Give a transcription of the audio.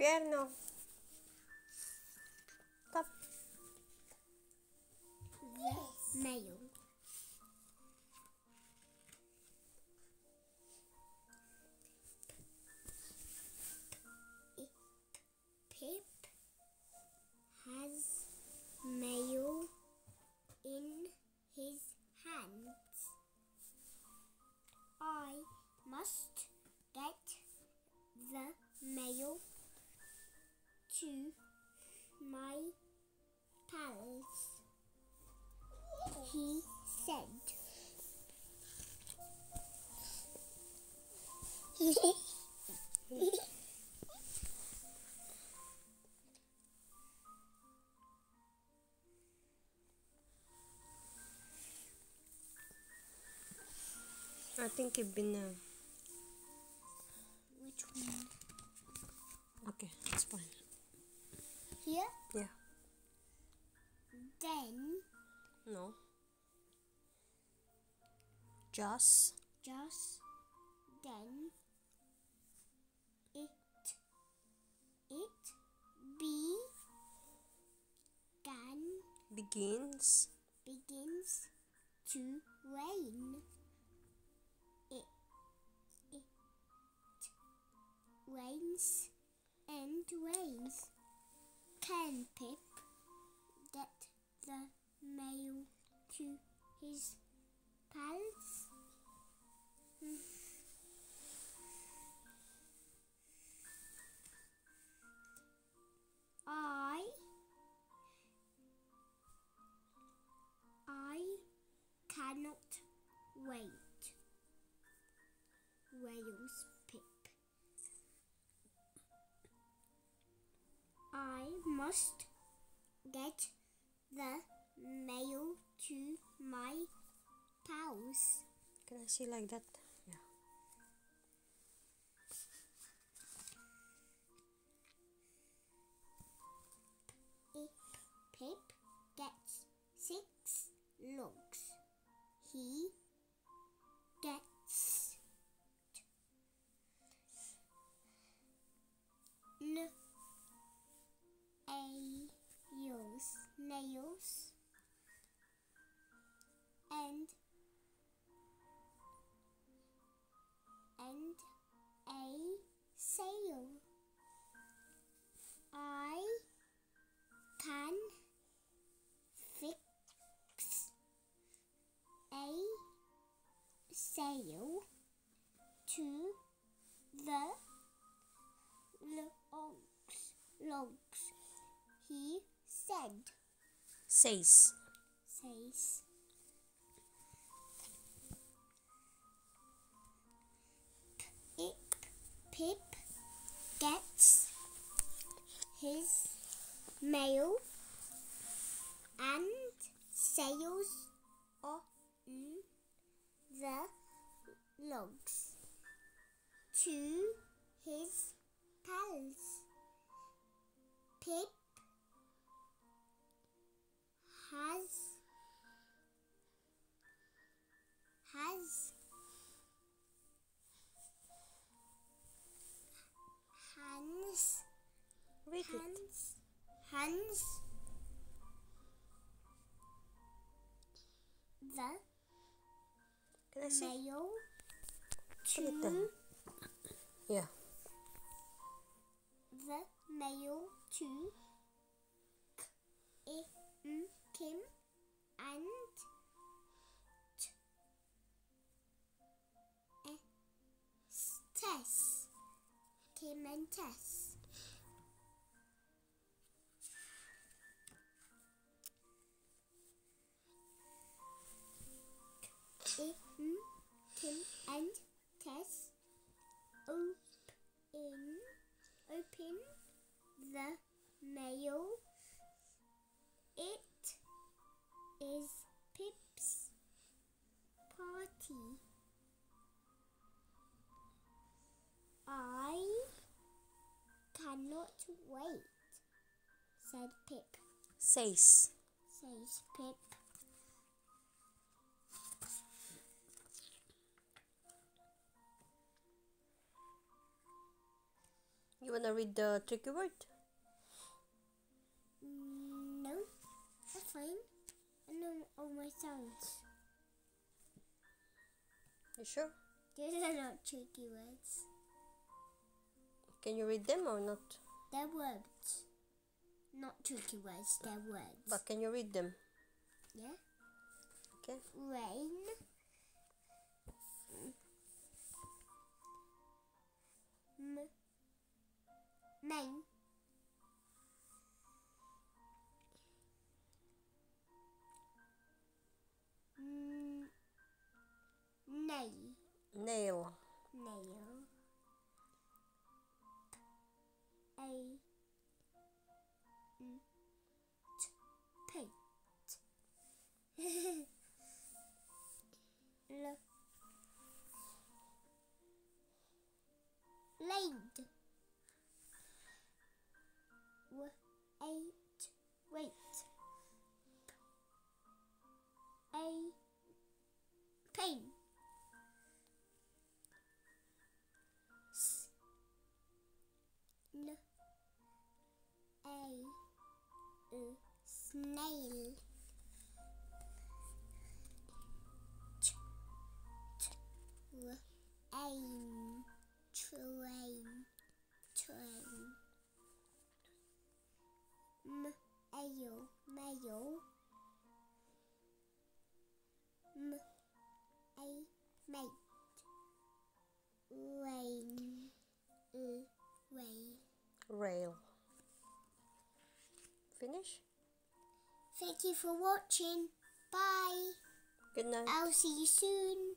piernas to my palace. He said. I think you've been. Uh, Which one? okay, it's fine. Here? Yeah. Then No. Just. just then it it be can begins begins to rain. It it rains and rains. Can Pip get the mail to his pals? I I cannot wait. Wails must get the mail to my pals. Can I see like that? Yeah. If Pip gets six logs, he sail. I can fix a sail to the logs. Logs. He said. Says. Says. Mail and sails on the logs to his palace. Pip has has hands the Can I see? mail Put it down. to Yeah. the mail to Kim and Tess. Kim and Tess. K- M- Kim and Tess open open the mail. It is Pip's party. I cannot wait, said Pip. Says. Says Pip. You wanna read the tricky word? Mm, no, that's fine. I know all my sounds. You sure? These are not tricky words. Can you read them or not? They're words. Not tricky words, they're words. But can you read them? yeah? Okay. Rain. Nail. Snail. Ch. T. W. Ain. Train. Train. M. A. Mate. Rain. Rain. Rail. Finish? Thank you for watching. Bye. Good night. I'll see you soon.